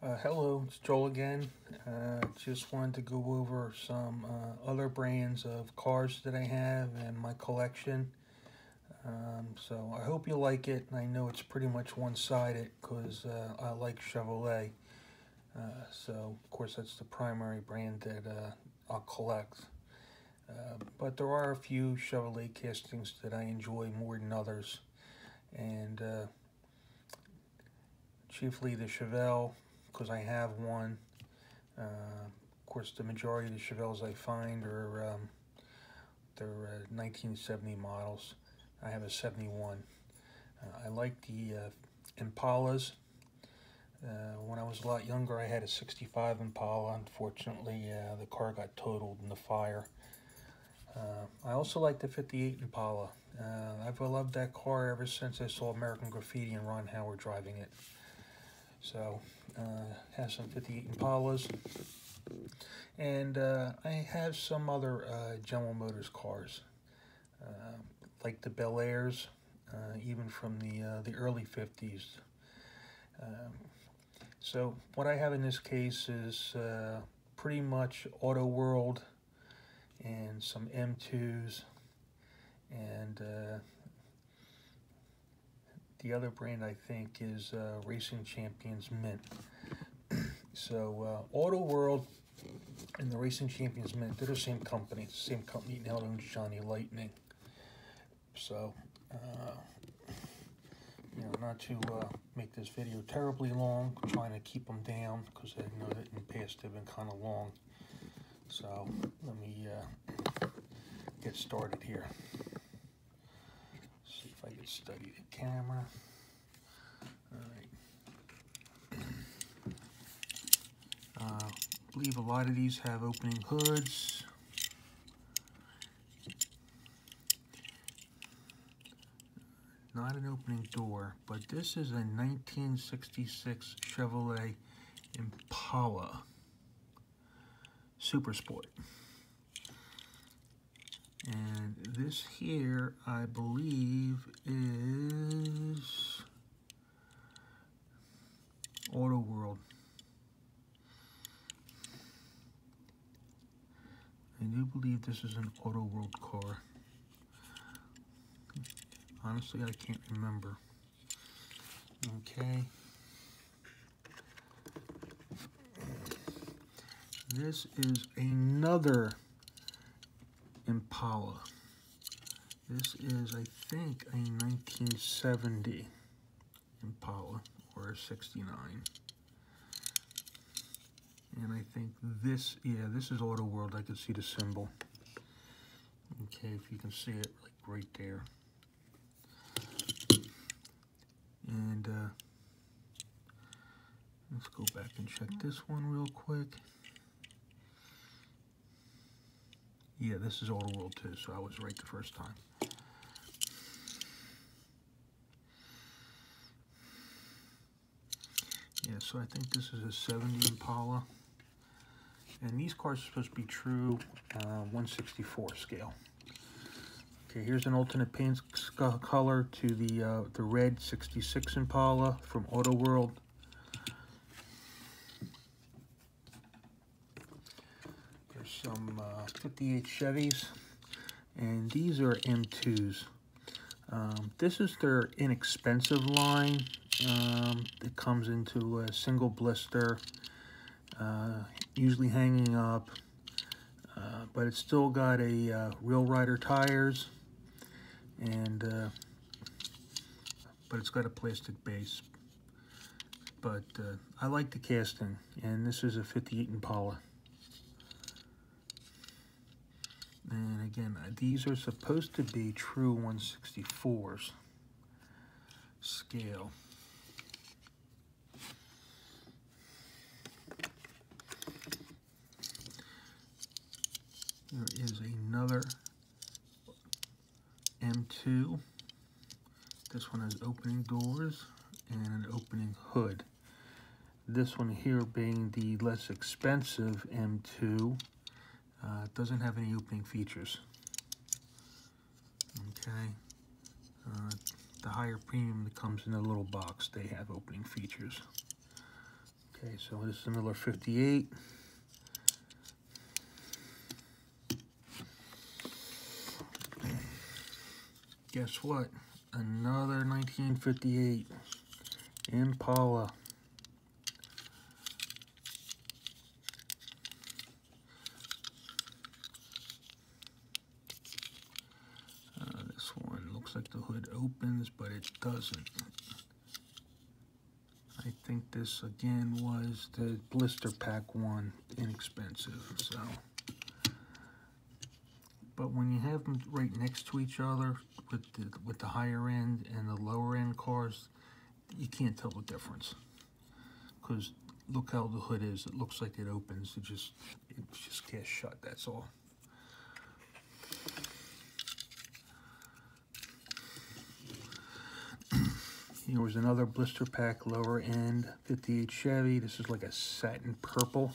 Uh, hello, it's Joel again. Uh, just wanted to go over some uh, other brands of cars that I have and my collection. Um, so I hope you like it. I know it's pretty much one-sided because uh, I like Chevrolet. Uh, so of course that's the primary brand that uh, I'll collect. but there are a few Chevrolet castings that I enjoy more than others. And chiefly the Chevelle because I have one. Uh, of course, the majority of the Chevelles I find are um, they're uh, 1970 models. I have a 71. Uh, I like the uh, Impalas. Uh, when I was a lot younger, I had a 65 Impala. Unfortunately, the car got totaled in the fire. I also like the 58 Impala. I've loved that car ever since I saw American Graffiti and Ron Howard driving it. So, uh, has some 58 Impalas. And uh, I have some other uh, General Motors cars, uh, like the Bel Airs, uh, even from the, uh, the early 50s. Um, so what I have in this case is pretty much Auto World and some M2s and the other brand I think is uh, Racing Champions Mint. so uh, Auto World and the Racing Champions Mint, they're the same company. same company now owns Johnny Lightning. So, uh, you know, not to uh, make this video terribly long, I'm trying to keep them down because I know that in the past they've been kind of long. So, let me uh, get started here. I can study the camera. All right. Uh, I believe a lot of these have opening hoods. Not an opening door, but this is a 1966 Chevrolet Impala Super Sport. And this here, I believe, is Auto World. I do believe this is an Auto World car. Honestly, I can't remember. Okay. This is another Impala. This is, I think, a 1970 Impala or a 69. And I think this, yeah, this is Auto World. I can see the symbol. Okay, if you can see it, like right there. And uh, let's go back and check this one real quick. Yeah, this is Auto World too, so I was right the first time. Yeah, so I think this is a 70 Impala. And these cars are supposed to be true uh, 164 scale. Okay, here's an alternate paint color to the uh, the red 66 Impala from Auto World. 58 Chevys, and these are M2s. Um, this is their inexpensive line. Um, it comes into a single blister, uh, usually hanging up, uh, but it's still got a uh, Real Rider tires, and uh, but it's got a plastic base. But uh, I like the casting, and this is a 58 Impala. And again, uh, these are supposed to be true 164s scale. There is another M2. This one has opening doors and an opening hood. This one here being the less expensive M2 uh, it doesn't have any opening features. Okay. Uh, the higher premium that comes in a little box, they have opening features. Okay, so this is the Miller 58. Guess what? Another 1958 Impala. Uh, this one looks like the hood opens, but it doesn't. I think this again was the blister pack one, inexpensive. So, but when you have them right next to each other with the with the higher end and the lower end cars, you can't tell the difference. Because look how the hood is. It looks like it opens. It just it just can't shut. That's all. Here was another blister pack lower end 58 Chevy. This is like a satin purple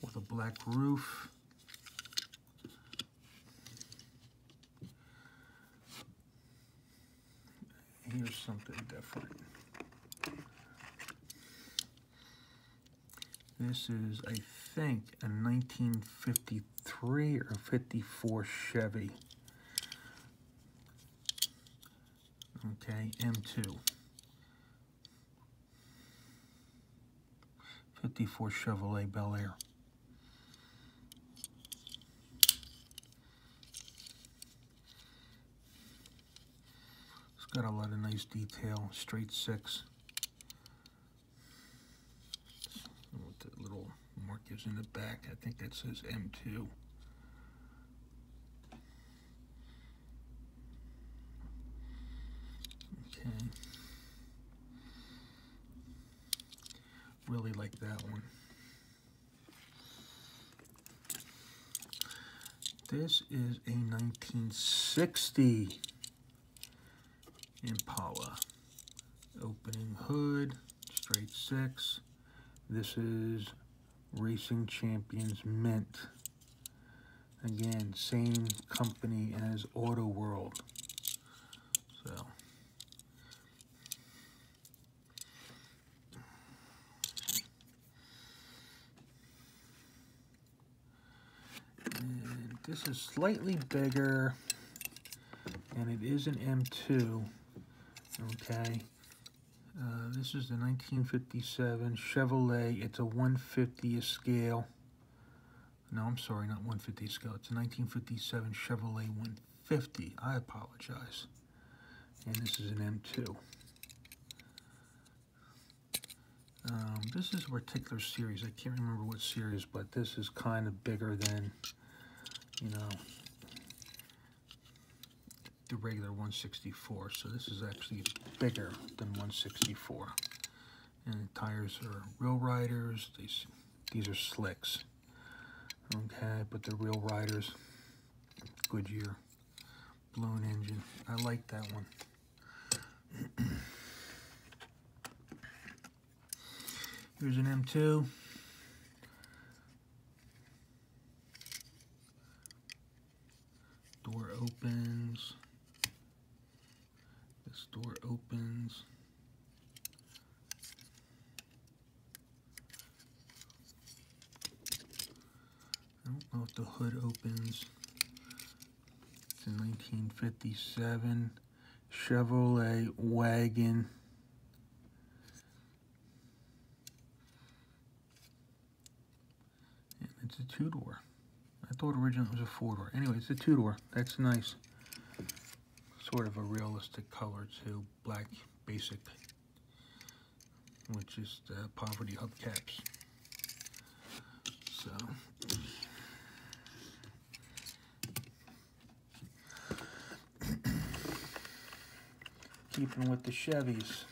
with a black roof. Here's something different. This is, I think, a 1953 or 54 Chevy. Okay, M2. 54 Chevrolet Bel Air. It's got a lot of nice detail, straight six. What the little mark is in the back, I think that says M2. Okay. Really like that one. This is a 1960 Impala. Opening hood, straight six. This is Racing Champions Mint. Again, same company as Auto World. So. And this is slightly bigger, and it is an M2, okay? Uh, this is the 1957 Chevrolet. It's a 150th scale. No, I'm sorry, not 150 scale. It's a 1957 Chevrolet 150. I apologize. And this is an M2. Um, this is a particular series. I can't remember what series, but this is kind of bigger than, you know, the regular 164. So this is actually bigger than 164. And the tires are real riders. These these are slicks. Okay, but they're real riders. Goodyear blown engine. I like that one. Here's an M2. Door opens. This door opens. I don't know if the hood opens. A 1957 Chevrolet wagon. And it's a two-door. I thought originally it was a four-door. Anyway, it's a two-door. That's nice. Sort of a realistic color too. Black basic, which is the poverty hubcaps. So. Keeping with the Chevys.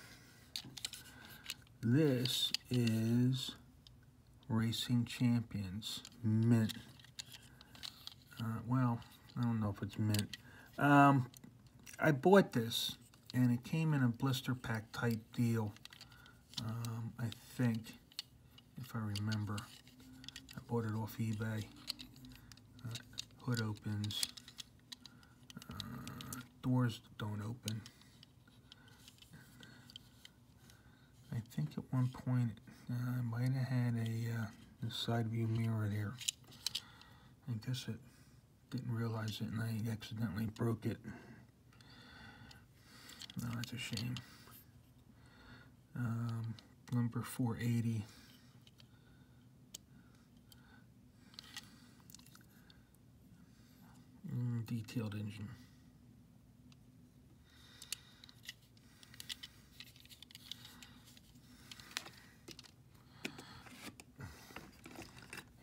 This is Racing Champions Mint. Uh, well, I don't know if it's mint. Um, I bought this, and it came in a blister pack type deal. Um, I think, if I remember. I bought it off eBay. Uh, hood opens. Uh, doors don't open. Think at one point uh, I might have had a uh, side view mirror there. I guess it didn't realize it and I accidentally broke it. No, that's a shame. Um, number 480. Mm, detailed engine.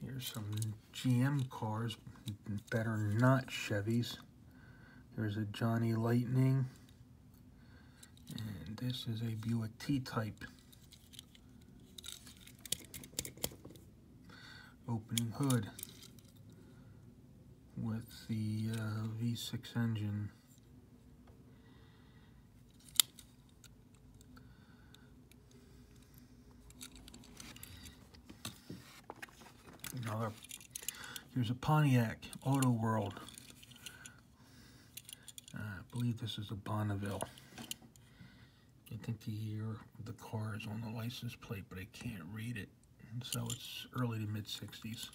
Here's some GM cars, better not Chevys. There's a Johnny Lightning. And this is a Buick T-Type. Opening hood with the uh, V6 engine. Another, here's a Pontiac Auto World. I believe this is a Bonneville. I think the year the car is on the license plate, but I can't read it. So it's early to mid 60s.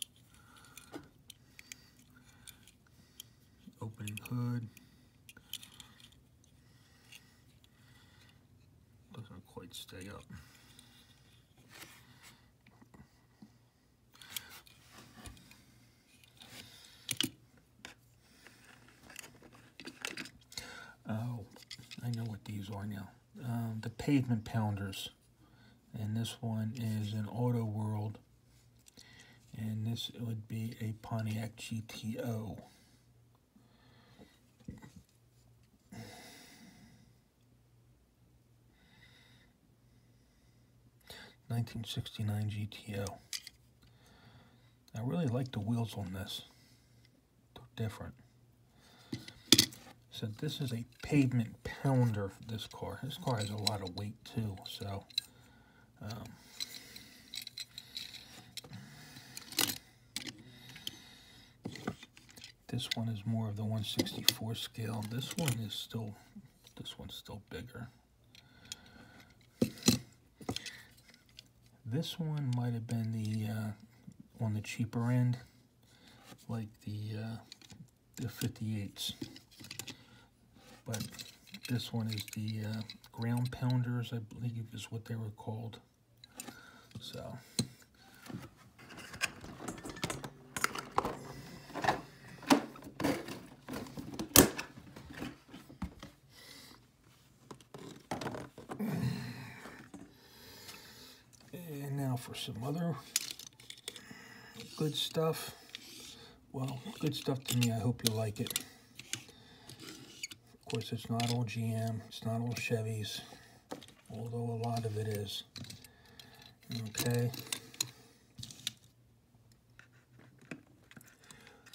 Opening hood. Doesn't quite stay up. Oh, I know what these are now. Um, the pavement pounders. And this one is an Auto World. And this would be a Pontiac GTO. Nineteen sixty nine GTO. I really like the wheels on this. They're different. So this is a pavement pounder for this car. This car has a lot of weight too, so um, this one is more of the 164 scale. This one is still, this one's still bigger. This one might have been the uh, on the cheaper end, like the uh, the 58s but this one is the uh, ground pounders, I believe is what they were called. So. And now for some other good stuff. Well, good stuff to me. I hope you like it. Of course, it's not all GM, it's not all Chevys, although a lot of it is. Okay.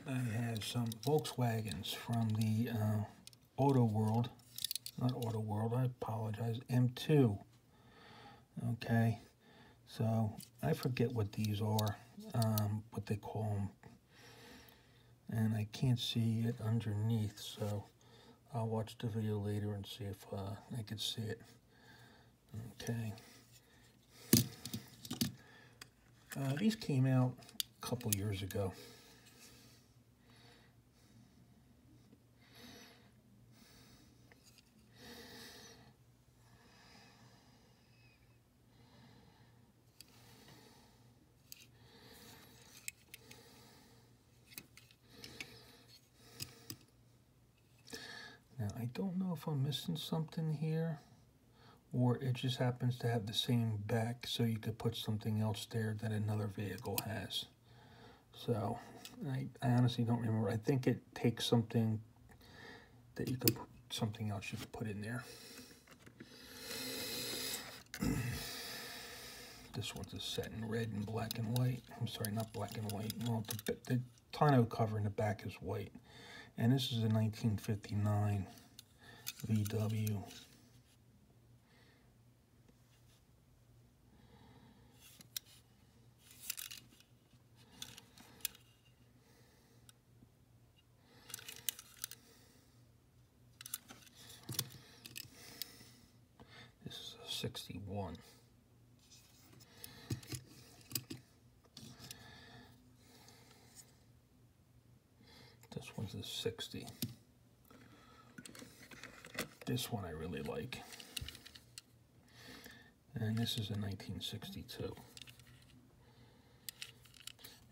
I have some Volkswagens from the uh, Auto World, not Auto World, I apologize, M2. Okay, so I forget what these are, um, what they call them, and I can't see it underneath, so I'll watch the video later and see if uh, I can see it. Okay. Uh, these came out a couple years ago. Now, I don't know if I'm missing something here or it just happens to have the same back so you could put something else there that another vehicle has. So, I, I honestly don't remember. I think it takes something that you could put something else you could put in there. this one's a set in red and black and white. I'm sorry, not black and white. Well, the, the tonneau cover in the back is white. And this is a 1959 VW. This is a 61. This one's a 60. This one I really like. And this is a 1962.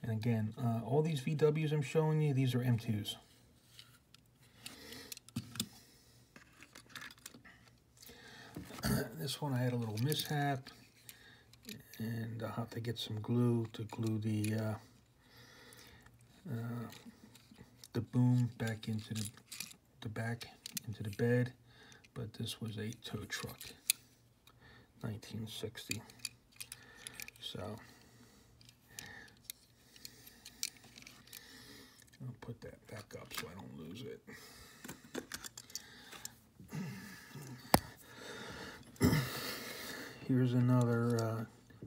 And again, uh, all these VWs I'm showing you, these are M2s. this one I had a little mishap and I'll have to get some glue to glue the uh, uh, the boom back into the, the back into the bed but this was a tow truck 1960 so I'll put that back up so I don't lose it here's another uh,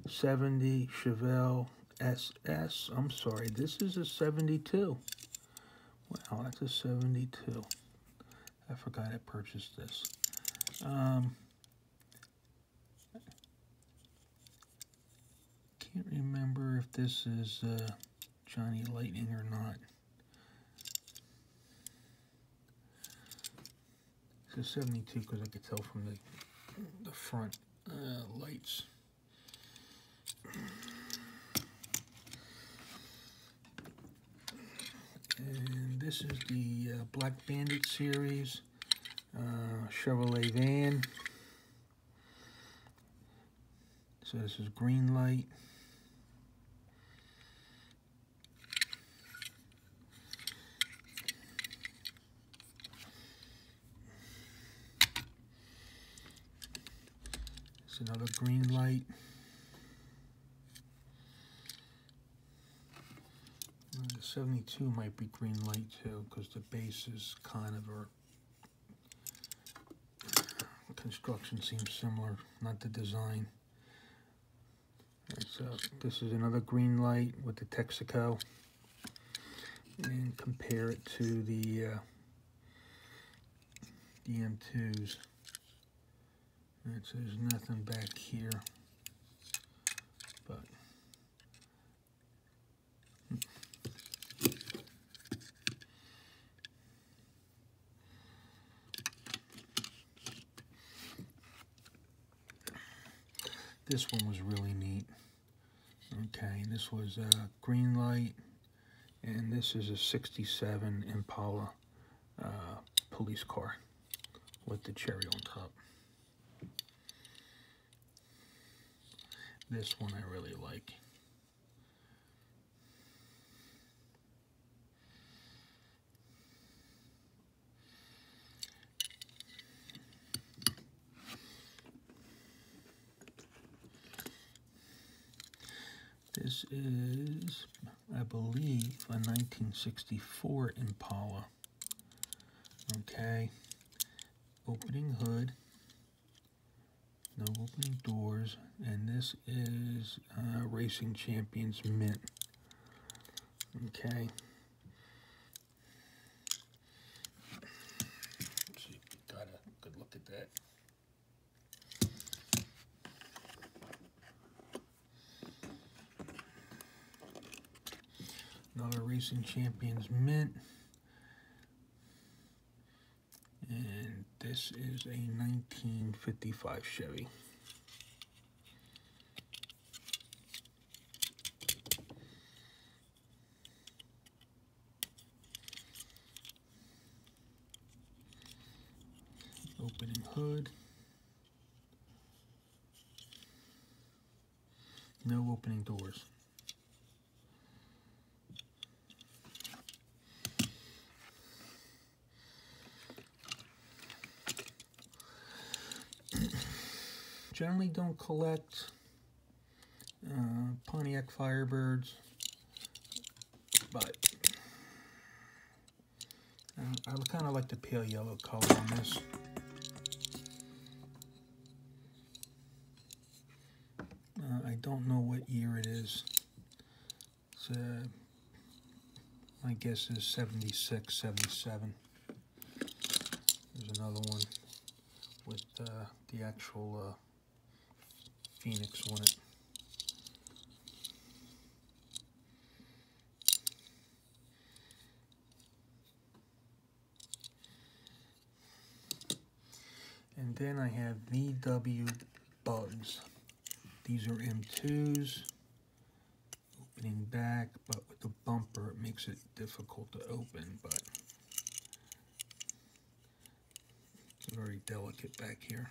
70 Chevelle SS. I'm sorry, this is a 72. Wow, that's a 72. I forgot I purchased this. Um, can't remember if this is uh, Johnny Lightning or not. It's a 72 because I could tell from the, the front uh, lights. And this is the uh, Black Bandit series, uh, Chevrolet van. So this is Greenlight. It's another Greenlight. The 72 might be Greenlight too, because the base is kind of a construction seems similar, not the design. So this is another Greenlight with the Texaco, and compare it to the uh, the M2s. Right, so there's nothing back here, this one was really neat. Okay, this was a Greenlight, and this is a 67 Impala uh, police car with the cherry on top. This one I really like. This is, I believe, a 1964 Impala. Okay. Opening hood no opening doors, and this is uh, Racing Champions Mint. Okay. Let's see, got a good look at that. Another Racing Champions Mint. And this is a 1955 Chevy. Opening hood. No opening doors. Generally don't collect uh, Pontiac Firebirds, but uh, I kind of like the pale yellow color on this. Uh, I don't know what year it is. It's, uh, my guess is 76, 77. There's another one with uh, the actual uh, Phoenix won it. And then I have VW Bugs. These are M2s. Opening back, but with the bumper, it makes it difficult to open, but it's very delicate back here.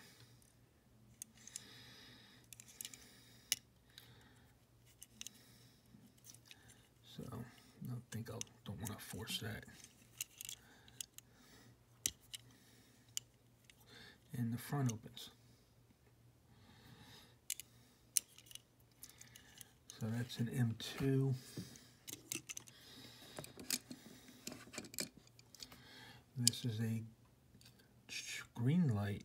And the front opens. So that's an M2. This is a Greenlight.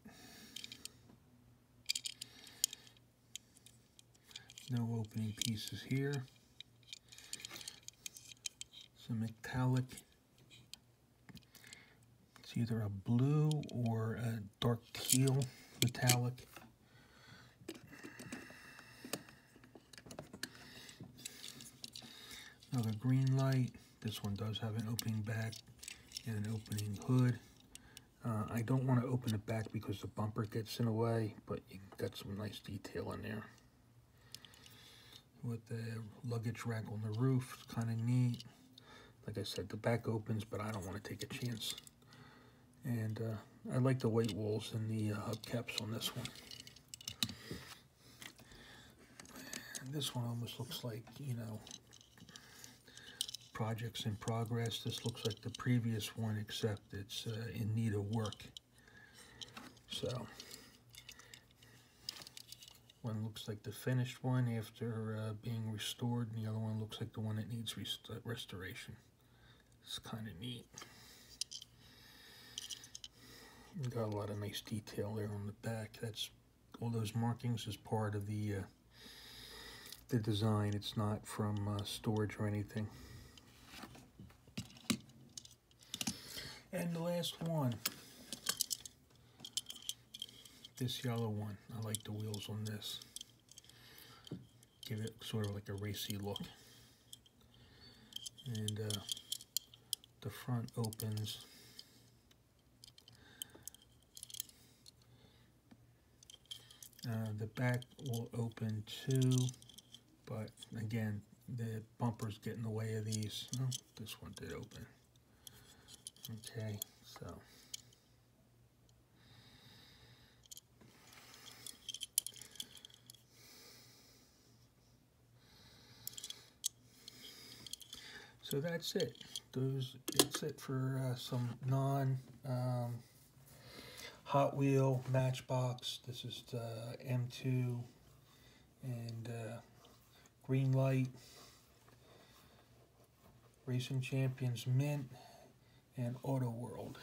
No opening pieces here. Some metallic. Either a blue or a dark teal metallic. Another Greenlight. This one does have an opening back and an opening hood. Uh, I don't want to open it back because the bumper gets in the way, but you've got some nice detail in there. With the luggage rack on the roof, it's kind of neat. Like I said, the back opens, but I don't want to take a chance. And uh, I like the white walls and the uh, hubcaps on this one. And this one almost looks like, you know, projects in progress. This looks like the previous one, except it's uh, in need of work. So, one looks like the finished one after uh, being restored, and the other one looks like the one that needs rest restoration. It's kind of neat. Got a lot of nice detail there on the back. That's all those markings is part of the uh, the design. It's not from uh, storage or anything. And the last one. This yellow one. I like the wheels on this. Give it sort of like a racy look. And uh, the front opens. Uh, the back will open too, but again, the bumpers get in the way of these. Oh, this one did open. Okay, so. So that's it. Those it's it for uh, some non um, Hot Wheel Matchbox. This is the M2 and uh, Greenlight Racing Champions Mint and Auto World.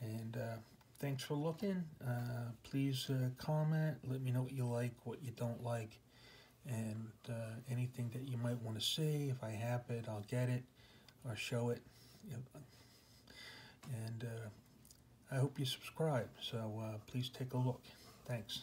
And uh, thanks for looking. Uh, please uh, comment. Let me know what you like, what you don't like, and uh, anything that you might want to see. If I have it, I'll get it or show it. And uh, I hope you subscribe. So uh, please take a look. Thanks.